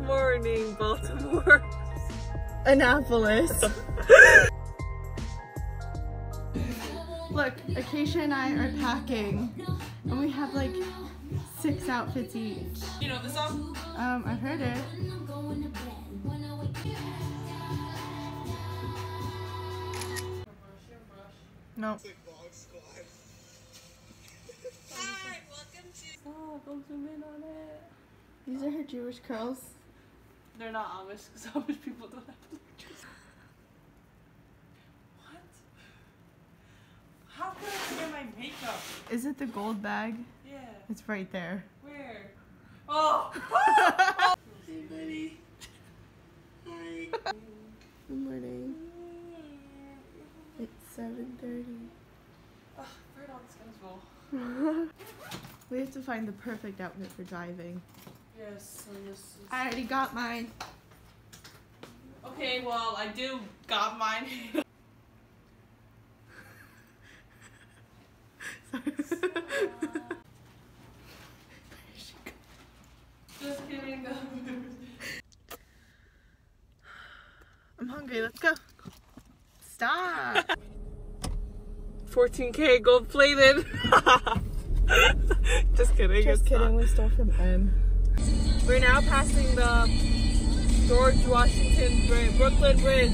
Good morning, Baltimore. Annapolis. Look, Acacia and I are packing, and we have like six outfits each. You know the song? Um, I've heard it. No. Oh, don't zoom in on it. These are her Jewish curls. They're not Amish because Amish people don't have electricity. What? How could I wear my makeup? Is it the gold bag? Yeah. It's right there. Where? Oh! hey, buddy. Hi. Good morning. It's 7.30. Oh, right on schedule. we have to find the perfect outfit for driving. Yes, so this is... I already got mine. Okay, well, I do got mine. Just kidding. I'm hungry. Let's go. Stop. 14k gold plated. Just kidding. Just kidding. not. We stole from M. We're now passing the George Washington Bridge, Brooklyn Bridge.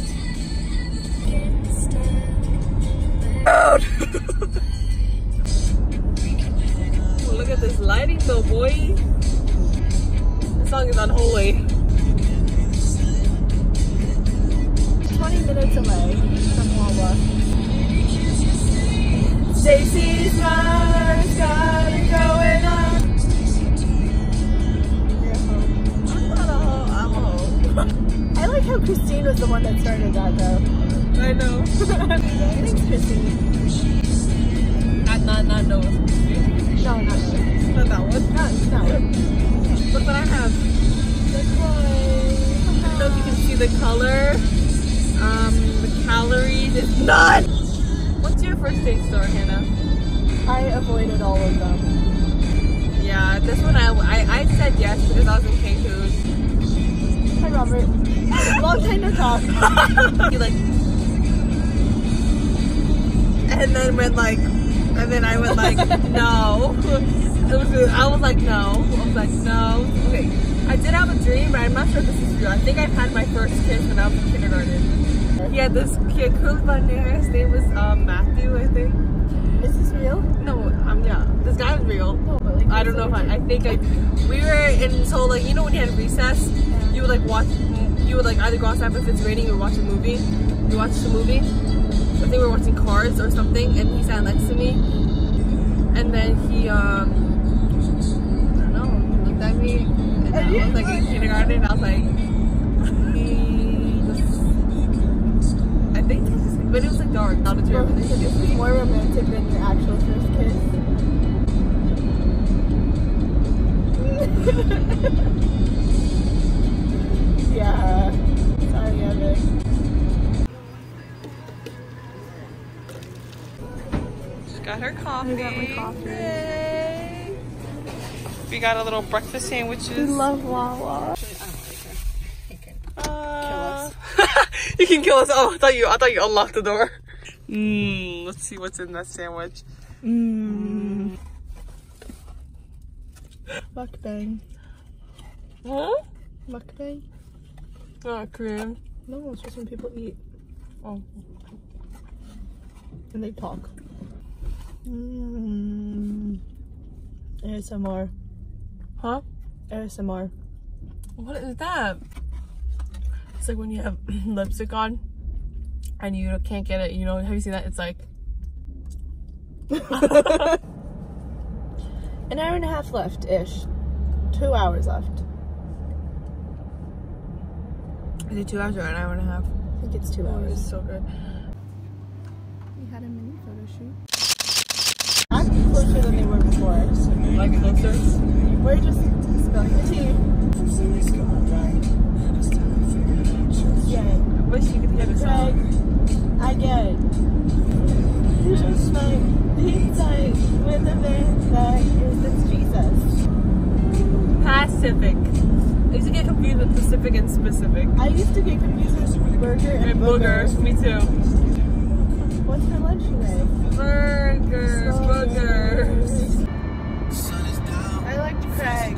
Road. oh, look at this lighting though, boy. This song is unholy. 20 minutes away from Wawa. Stacy's mother's like how Christine was the one that started that though. I know. Thanks, Christine. not, not, not no. No, not that. Not that one. Not that one. Look what I have. I don't know if you can see the color. Um, the calories. It's none! What's your first date store, Hannah? I avoided all of them. Yeah, this one I, I, I said yes because I was in Cancun. Hi, Robert. Long time no talk. He like, and then went like, and then I went like, no. It was, I was like, no. I was like, no. Okay, I did have a dream, but I'm not sure if this is real. I think I've had my first kiss when I was in kindergarten. He had this kid, blonde hair. His name was um, Matthew, I think. Is this real? No, um, yeah, this guy is real. No, but like. I don't know if I, I think I, we were in, so like, you know when you had recess, you would like watch, you would like either go outside if it's raining or watch a movie. You watch the movie. I think we were watching Cars or something, and he sat next to me. And then he, um, I don't know, looked at me, and I was like in kindergarten, I was like, he just, I think, just- but it was like dark, not a dream. This more romantic than your actual first kiss? yeah. Sorry, Evan. She got her coffee. I got my coffee. Yay. We got a little breakfast sandwiches. We love Wawa. Uh, you can kill us. Oh, I thought you. I thought you unlocked the door. Mmm. Let's see what's in that sandwich. Mmm. Mukbang. Huh? Mukbang? Oh, Korean. No, it's just when people eat Oh. and they talk. Mmm. ASMR. Huh? ASMR. What is that? It's like when you have lipstick on and you can't get it. You know? Have you seen that? It's like. An hour and a half left ish. Two hours left. Is it two hours or an hour and a half? I think it's two Oh, hours. it's so good. We had a mini photo shoot. I'm closer than they were before. Like closer. We're just spilling the tea. Yeah. I wish you could hear the Craig, song. I get it. Just like pizza with a man that is Jesus. Pacific. I used to get confused with Pacific and specific. I used to get confused with burger and, And boogers, me too. What's for lunch today? Burgers, boogers. I liked Craig.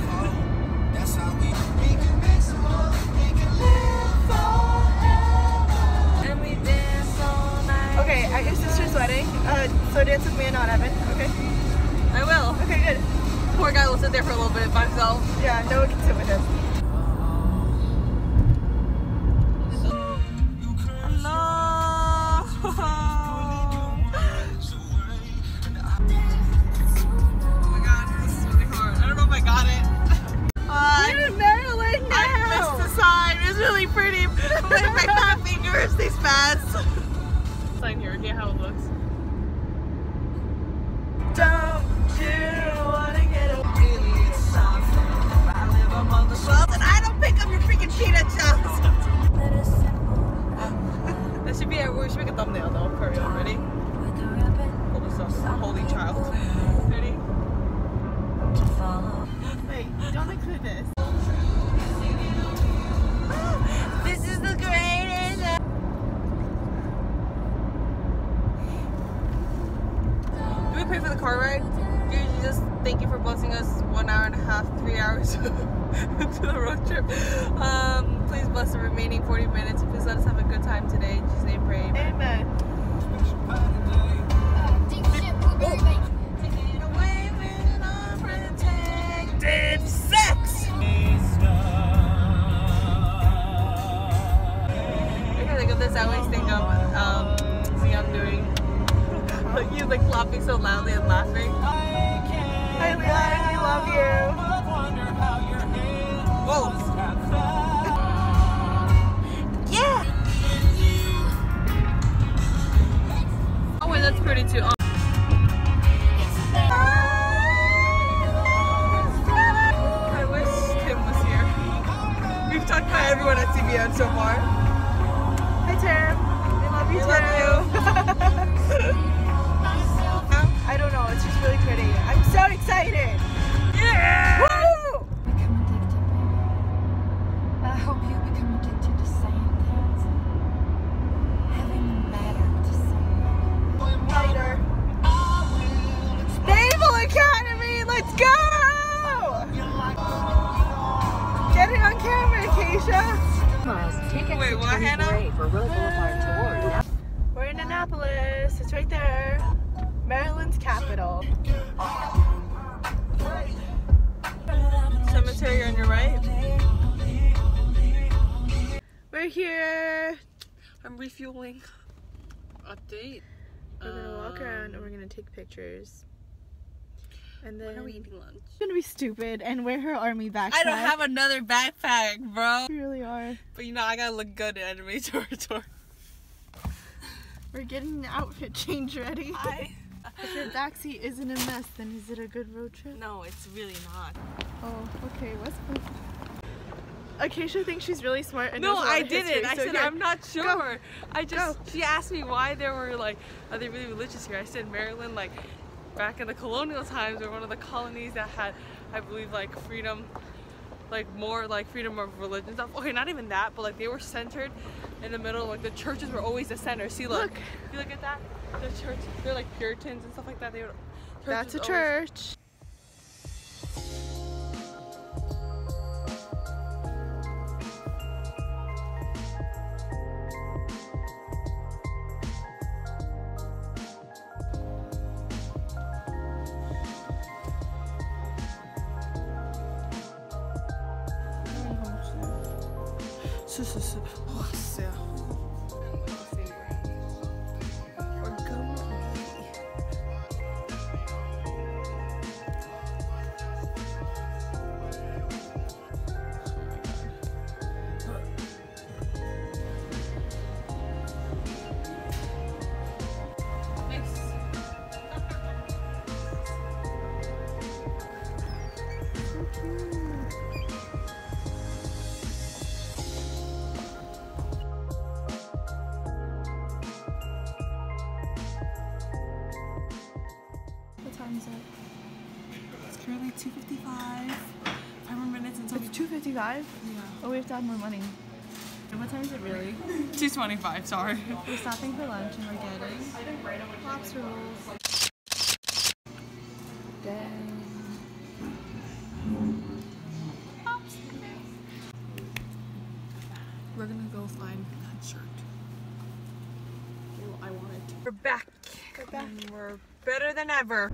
And we dance all night. Okay, at your sister's wedding, uh, so dance with me and not Evan. Okay. I will. Okay, good. Poor guy will sit there for a little bit by himself. Yeah, no one can sit with him. Spaz. Sign here, okay, how it looks. Don't you wanna get away? Well, then I don't pick up your freaking peanut shells. that should be a, we should make a thumbnail though, for real. Ready? Hold this up. Holy child. Ready? Wait, don't include this. This is the greatest. Do we pay for the car ride? Dude, you just thank you for blessing us one hour and a half, three hours to the road trip. Um, please bless the remaining 40 minutes. Please let us have a good time today. In Jesus' name, pray. Amen. Amen. Taking away with unprotected sex. When I think of this, I always think of um, Zion doing. Like you like clapping so loudly camera, Keisha. Miles, take Wait, what, Hannah? for Willow Boulevard We're in Annapolis. It's right there. Maryland's capital. Cemetery on your right. We're here. I'm refueling. Update. We're gonna walk Um, around and we're gonna take pictures. And then When are we eating lunch? gonna be stupid and wear her army backpack. I don't have another backpack, bro. We really are. But you know, I gotta look good in enemy territory. We're getting the outfit change ready. I If your backseat isn't a mess, then is it a good road trip? no, it's really not. Oh, okay. What's this? Acacia thinks she's really smart. And No, knows a lot I didn't. History, I so said here. I'm not sure. I just Go. she asked me why there were like are they really religious here? I said Maryland like back in the colonial times were one of the colonies that had I believe like freedom like more like freedom of religion stuff. Okay, not even that, but like they were centered in the middle. Like the churches were always the center. See, look, Look. you look at that. The church, they're like Puritans and stuff like that. They were. That's a always- church. 2.55. Five more minutes until It's 2.55? Yeah. Oh, we have to add more money. And what time is it really? 225, sorry. We're stopping for lunch and we're getting lobster rolls. Dang. We're gonna go find that shirt. I want it. We're back. We're back. And we're better than ever.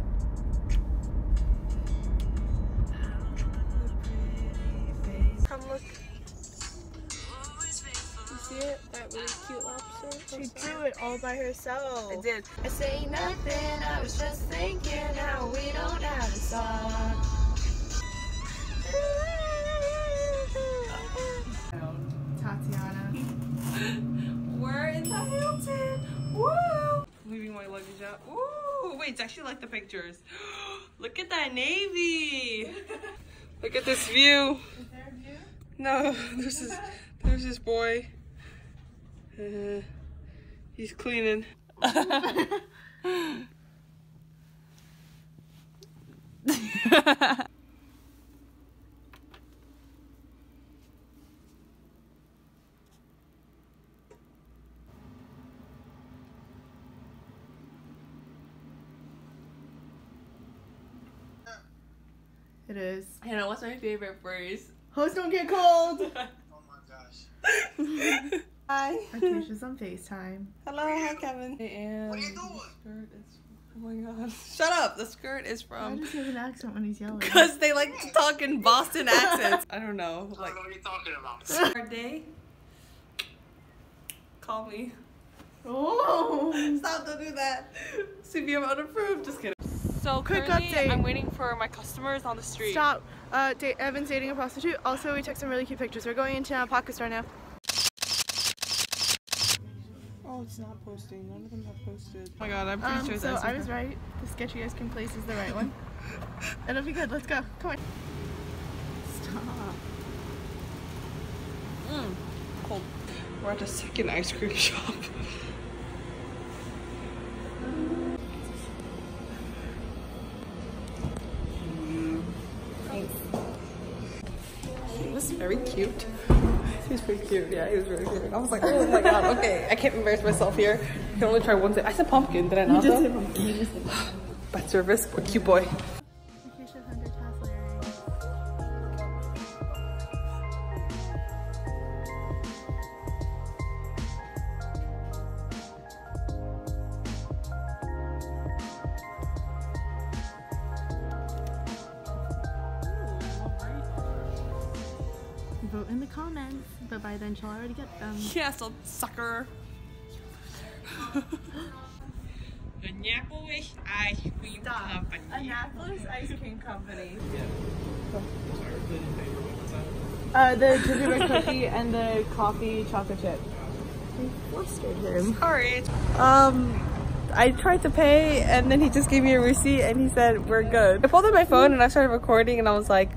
All by herself. I did. I say nothing, I was just thinking how we don't have a song. Tatiana. We're in the Hilton. Woo! Leaving my luggage out. Ooh, wait, it's actually like the pictures. Look at that navy. Look at this view. Is there a view? No, there's this, there's this boy. Uh, he's cleaning. It is. Hannah, what's my favorite phrase? Hose don't get cold. Oh my gosh. Hi. Akeisha's on FaceTime. Hello, hi Kevin. And What are you the doing? skirt is. Oh my god. Shut up. The skirt is Why from. does he have an accent when he's yelling? Because they like to talk in Boston accents. I don't know. I Like don't know what you're talking about. our day. Call me. Oh. Stop! Don't do that. CBM unapproved. Just kidding. So Quick currently, update. I'm waiting for my customers on the street. Stop. Uh, da- Evan's dating a prostitute. Also, we took some really cute pictures. We're going into Alpaca store now. Oh, it's not posting. None of them have posted. Oh my god, I'm pretty Um, sure so that's. I was right. The sketchy ice cream place is the right one. It'll be good. Let's go. Come on. Stop. Mm, cold. We're at the second ice cream shop. He was pretty cute. Yeah, he was really cute. I was like, oh my god, okay, I can't embarrass myself here. I can only try one thing. I said pumpkin, did I not? though? Bad service, but cute boy. Yes, a sucker. Annapolis Ice Cream Company. Annapolis Ice Cream Company. Uh, the gingerbread cookie and the coffee chocolate chip. I flustered him. Sorry. Um, I tried to pay and then he just gave me a receipt and he said we're good. I pulled out my phone and I started recording and I was like,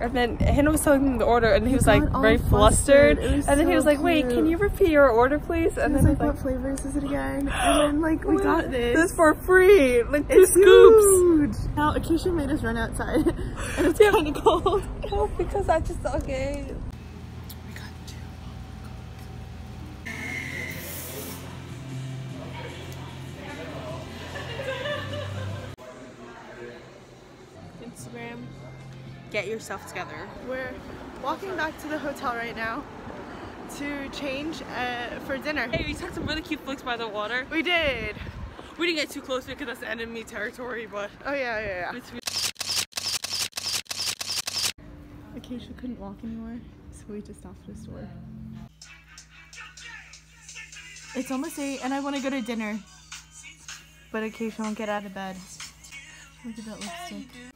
and then Hannah was telling him the order and he was like very flustered. flustered. Was And then he was like, wait, can you repeat your order please? And And I was then like, he what was flavors is it again? And then like, we got this. This for free, like two It's scoops. huge. Now, Acacia made us run outside, and it's kind of cold. Oh, because I just okay. Get yourself together. We're walking back to the hotel right now to change uh, for dinner. Hey, we took some really cute flicks by the water. We did. We didn't get too close because that's enemy territory, but Oh yeah, yeah, yeah. Acacia couldn't walk anymore, so we just stopped at a store. It's almost eight, and I want to go to dinner. But Acacia won't get out of bed. Look at that lipstick.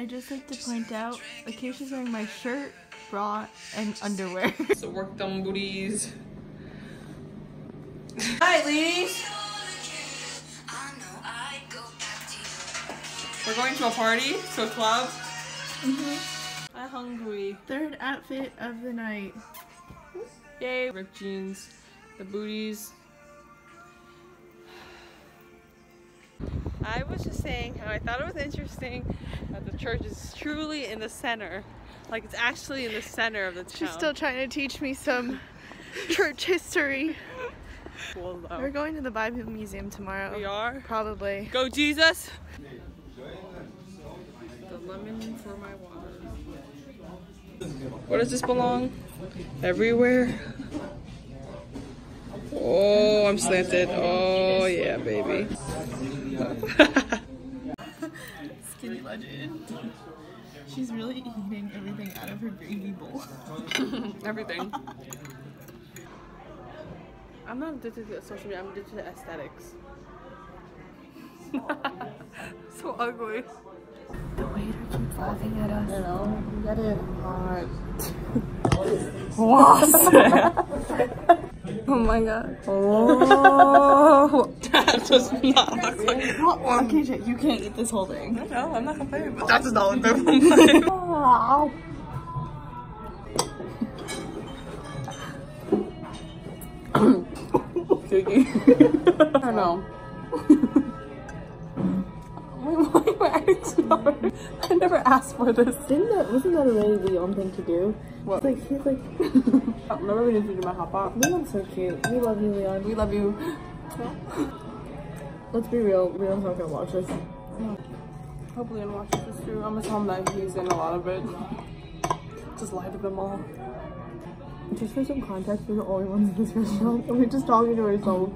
I just like to point out, Acacia's wearing my shirt, bra, and underwear. So work them booties. Hi, ladies. We're going to a party, to a club. Mm-hmm. I'm hungry. Third outfit of the night. Yay. Ripped jeans, the booties. I was just saying how I thought it was interesting that the church is truly in the center. Like it's actually in the center of the town. She's still trying to teach me some church history. cool though. We're going to the Bible Museum tomorrow. We are. Probably. Go Jesus! The lemon for my water. Where does this belong? Everywhere. Oh, I'm slanted. Oh yeah, baby. Skinny legend. She's really eating everything out of her gravy bowl. Everything. I'm not addicted to social media, I'm addicted to aesthetics. so ugly. The waiter keeps laughing at us. know, you gotta hot. Oh my god. Oh, that does not look like. Well, Akeisha, you can't eat this whole thing. No, I'm not complaining, but that does not look like. Giggy. I don't know. I? I never asked for this. Didn't that, wasn't that a really Leon thing to do? What? Like, he's like, Remember we didn't do my hot pot? Leon's so cute. We love you, Leon. We love you. Let's be real, Leon's not gonna watch this. Hopefully, and watch this too. I'm gonna tell him that he's in a lot of it. Just lie to them all. Just for some context, we're the only ones in this restaurant, and we're just talking to ourselves.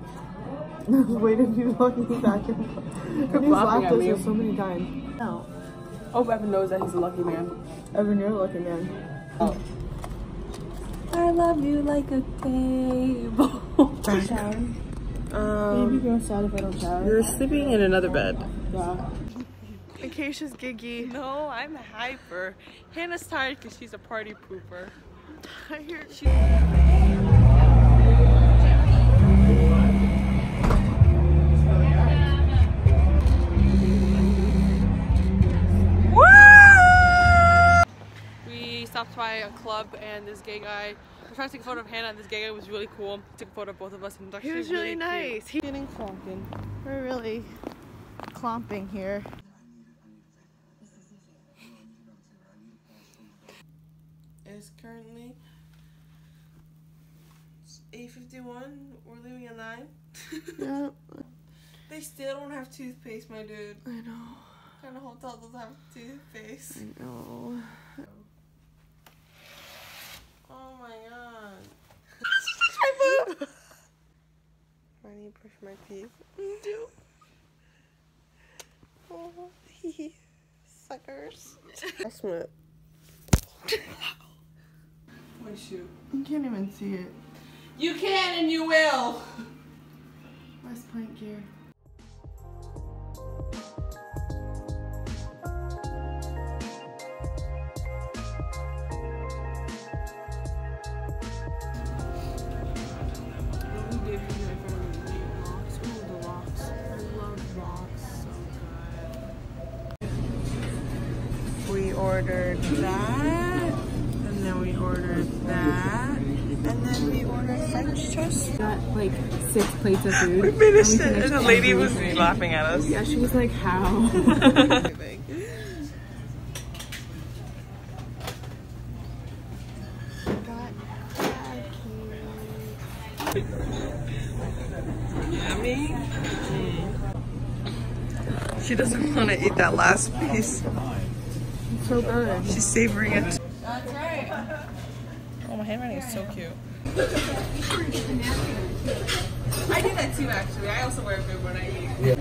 There's way to be talking back and forth. And he's laughing laughed at at me. so many times. No. Hope Evan knows that he's a lucky man. Evan, you're a lucky man. I love you like a table. um, Maybe you're sad if I don't shower. you're sleeping in another bed. Yeah. Acacia's giggy. No, I'm hyper. Hannah's tired because she's a party pooper. Tired. We stopped by a club and this gay guy. I was trying to take a photo of Hannah and this gay guy was really cool. Took a photo of both of us and it He was really cute. nice. He's Getting clonking. We're really clomping here. It's currently 8.51. We're leaving at 9. Yep. They still don't have toothpaste, my dude. I know. What kind of hotel doesn't have toothpaste? I know. Oh my god. I need to brush my teeth. Do. Oh, suckers. I Estimate. My shoe. You can't even see it. You can and you will. West Point gear. Ordered that, and then we ordered that, and then we ordered French toast. Got like six plates of food. We finished it, and the lady was laughing at us. Yeah, she was like, how? Yummy. She doesn't want to eat that last piece. So good. She's savoring it. That's right. Oh, my handwriting is so cute. I do that too, actually. I also wear a bib when I eat.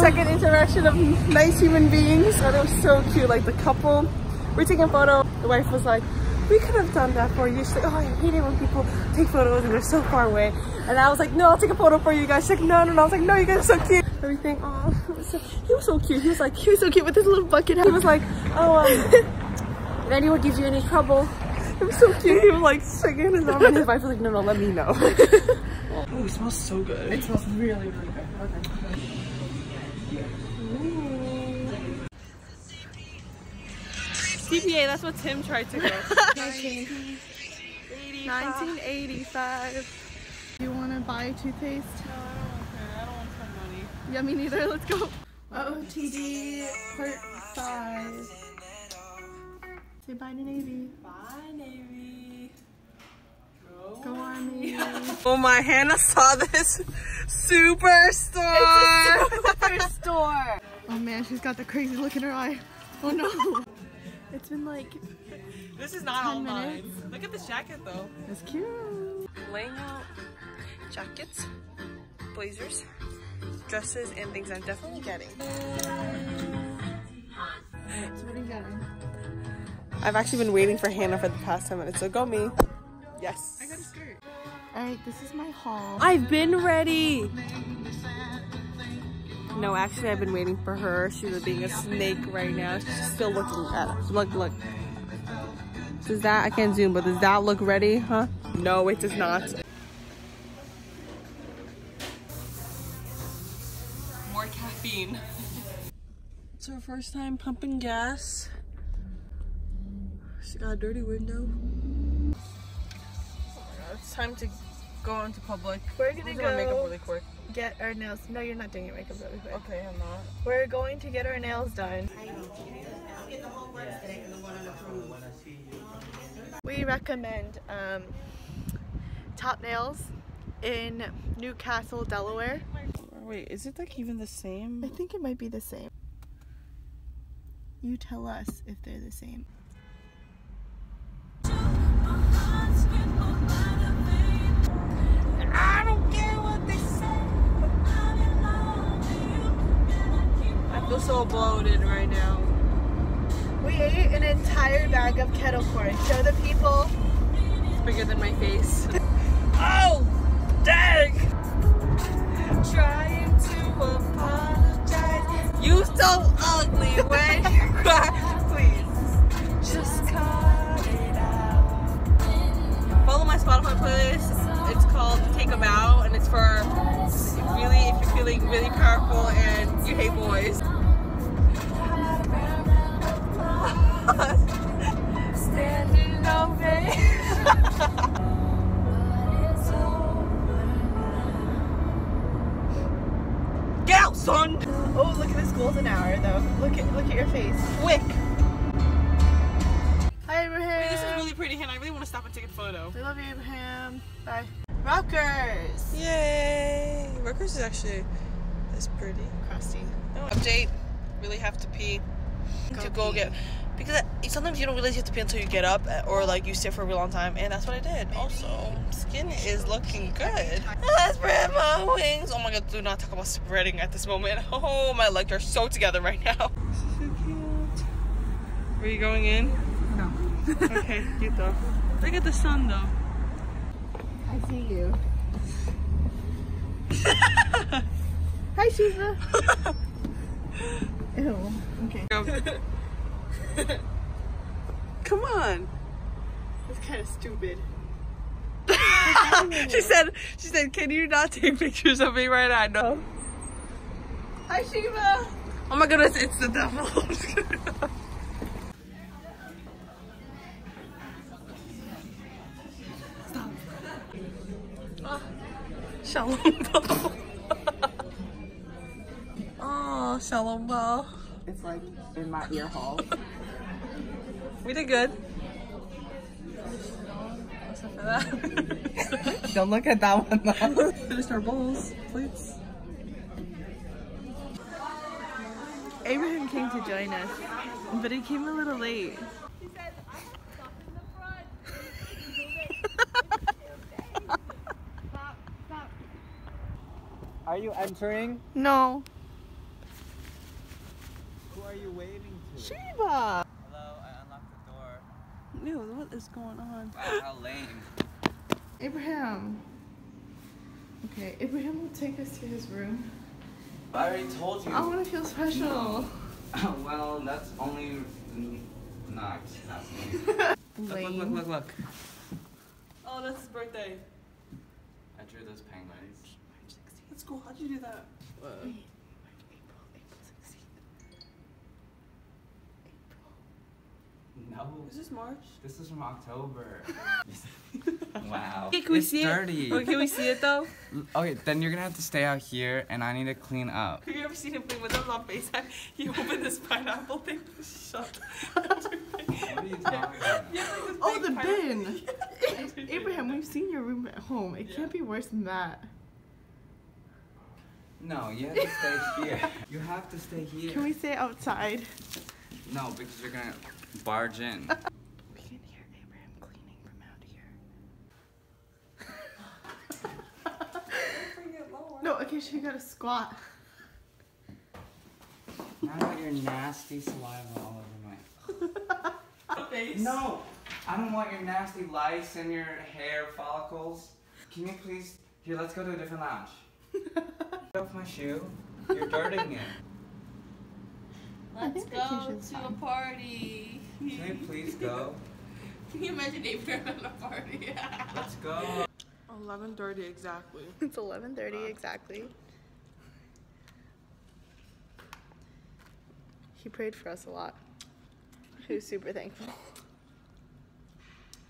Second interaction of nice human beings. Oh, they were so cute. Like the couple, we're taking a photo. The wife was like, "We could have done that for you." She's like, "Oh, I hate it when people take photos and they're so far away." And I was like, "No, I'll take a photo for you guys." She's like, "No, no, no." I was like, "No, you guys are so cute." Everything. Oh, he was so cute. He was like, he was so cute with his little bucket. He was like, "Oh, um, if anyone gives you any trouble." It was so cute. He was like shaking his arm, and his wife was like, "No, no, let me know." Oh, it smells so good. it smells really, really good. Okay. CPA, that's what Tim tried to go. 1985. You want to buy toothpaste? Yeah, me neither. Let's go. OTD part five. Say bye to Navy. Bye, Navy. Go on, Navy. Oh my, Hannah saw this superstore. store. Oh man, she's got the crazy look in her eye. Oh no. It's been like, This is not 10 all mine. Look at this jacket though. it's cute. Laying out jackets, blazers, dresses, and things I'm definitely getting. So what are you getting? I've actually been waiting for Hannah for the past 10 minutes, so go me. Yes. I got a skirt. Alright, this is my haul. I've been ready. No, actually, I've been waiting for her. She's being a snake right now. She's still looking at us. Look, look. Does that, I can't zoom, but does that look ready, huh? No, it does not. More caffeine. It's her first time pumping gas. She got a dirty window. Oh god, it's time to go into public. We're I'm gonna doing my makeup really quick. Get our nails. No, you're not doing your makeup really quick. Okay, I'm not. We're going to get our nails done. We recommend um, Top Nails in New Castle, Delaware. Wait, is it like even the same? I think it might be the same. You tell us if they're the same. I feel so bloated right now. We ate an entire bag of kettle corn. Show the people. It's bigger than my face. oh, dang! Trying to apologize. You so ugly when you cry. Please, just cut it out. Follow my Spotify playlist. It's called Take a Bow, and it's for really if you're feeling really powerful and you hate boys. Standing ovation. Get out, son! Oh, look at this golden hour though. Look at look at your face. Quick! Hi Abraham. Wait, this is really pretty, Hannah. I really want to stop and take a photo. We love you, Abraham. Bye. Rockers. Yay! Rutgers is actually this pretty. Crusty. Update. Really have to pee. to go get because sometimes you don't realize you have to pee until you get up uh, or like you sit for a really long time and that's what I did. Also, skin is looking good. I spread my wings. Oh my god, do not talk about spreading at this moment. Oh, my legs are so together right now. So cute. Are you going in? No. okay, cute though. Look at the sun though. I see you. Hi Shiva. Ew. Okay. Come on. That's kind of stupid. she said, she said, can you not take pictures of me right now? No. Hi Shiva. Oh my goodness, it's the devil. I'm just kidding. Stop. Ah, Shalom ball. oh, shalom ball. It's like in my ear hole. We did good. Except for that. Don't look at that one though. Finished our bowls, plates. Abraham came to join us, but he came a little late. He said I can stop in the front. Are you entering? No. Who are you waving to? Shiva. Hello, I unlocked the door. Ew, what is going on? Wow, how lame. Abraham. Okay, Abraham will take us to his room. I already told you. I want to feel special. well, that's only not happening. Look, look, look, look, look. Oh, that's his birthday. I drew those penguins. That's cool. How'd you do that? No. Is this March? This is from October. wow. Okay, can we it's see dirty. it? Okay, can we see it though? Okay, then you're gonna have to stay out here, and I need to clean up. Have you ever seen him play with them on FaceTime? He opened this pineapple thing. Shut. What are you talking about? Oh, the bin. Abraham, we've seen your room at home. It can't be worse than that. No, you have to stay here. You have to stay here. Can we stay outside? No, because you're gonna barge in. We can hear Abraham cleaning from out here. no, okay, she got a squat. now I got your nasty saliva all over my. Face. No, I don't want your nasty lice and your hair follicles. Can you please? Here, let's go to a different lounge. Get off my shoe. You're dirtying it. I think vacation's to a party. Can you please go? Can you imagine Abraham at a party? Let's go. 11:30 exactly. It's 11:30 exactly. He prayed for us a lot. He was super thankful.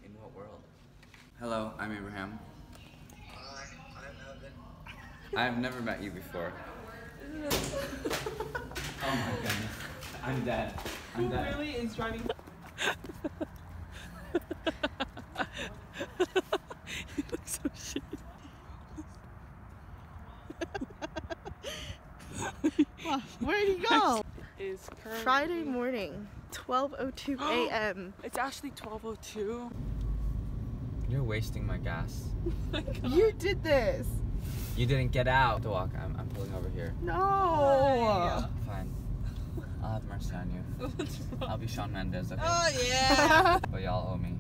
In what world? Hello, I'm Abraham. Hi, I'm Evan. I've never met you before. oh my goodness. I'm dead. I'm Who dead. really is driving? you look so shit. Wow, where'd he go? Is Friday morning, 12:02 a.m. It's actually 12:02. You're wasting my gas. Oh you did this. You didn't get out. To walk. I'm, I'm pulling over here. No. Fine. I'll have mercy on you. I'll be Shawn Mendes, okay? Oh yeah. But y'all owe me.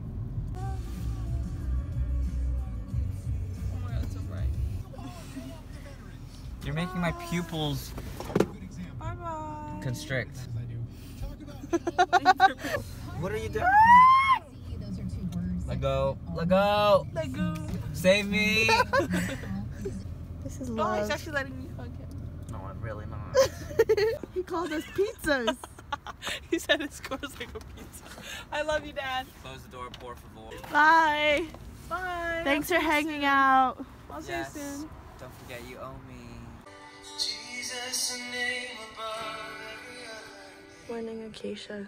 oh my god, it's so bright. You're making my pupils Bye bye. constrict. What are you doing? Let go. Let go. Let go. Save me. This is Oh, love. he's actually letting me hug him. No, I'm really not. he called us pizzas. he said it scores like a pizza. I love you, Dad. Close the door, por favor. Bye. Bye. Thanks for hanging out. I'll see Yes. you soon. Don't forget you owe me. Jesus, a name above every. Morning, Acacia.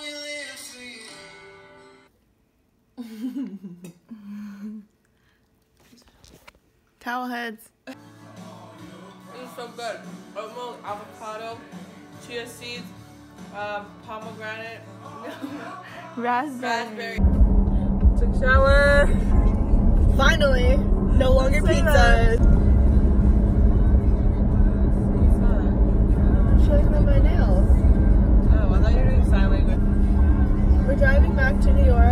We live for you. Towel heads. Was so good. Oatmeal, avocado, chia seeds, uh, pomegranate, Raspberry. raspberry. Took shower. Finally, no longer pizzas. I'm showing them my nails. Oh, I thought you were doing sign language. We're driving back to New York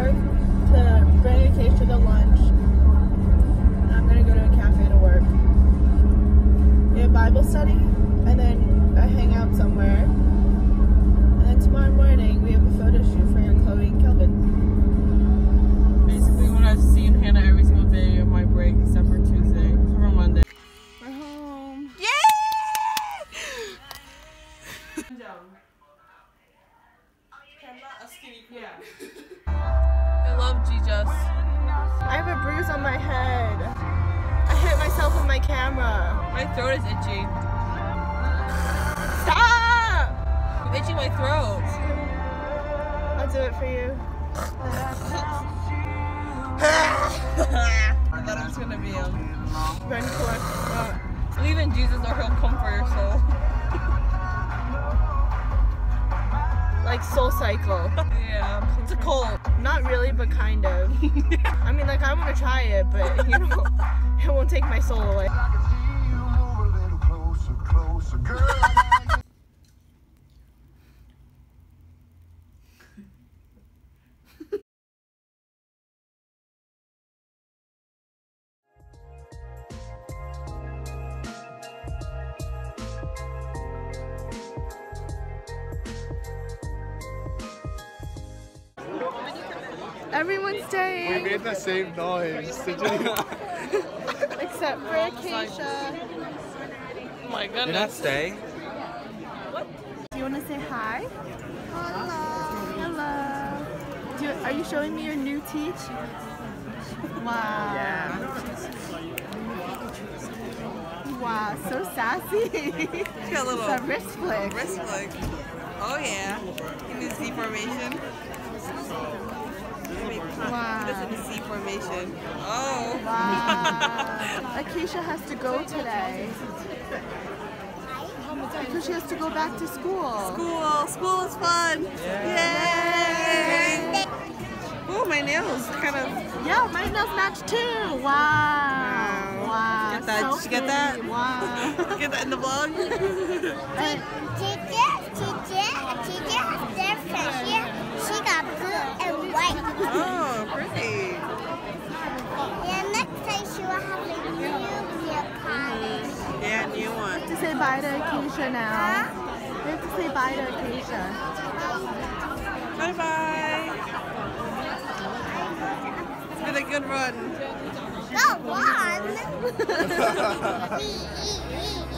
it's a cold. Not really, but kind of. I mean, like, I want to try it, but, you know, it won't take my soul away. Made the same noise. Did you? except for Acacia. Oh my You're not goodness. staying? Do you want to say hi? Hello. Do you, are you showing me your new teeth? Wow. Yeah. Wow, so sassy. She got a little It's a wrist flick. wrist flick. Oh yeah. In the Z formation. Wow. This in the Z formation. Oh. Wow. Akeisha has to go today. Because she has to go back to school. School. School is fun. Yay. Oh, my nails kind of. Yeah, my nails match too. Wow. Wow. Get that? So Did you get that? pretty. Wow. Get that in the vlog. And- Teacher, teacher, teacher has different here. She got blue and white. Oh, pretty. Yeah, next time she will have a new nail mm-hmm. polish. Yeah, new one. We have to say bye to Akeisha now. We have to say bye to Akeisha. Bye bye. It's been a good run. Go on.